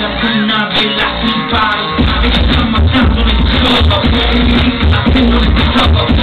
I could not get lost in bars. Every time my time's on the cover, I feel on the cover.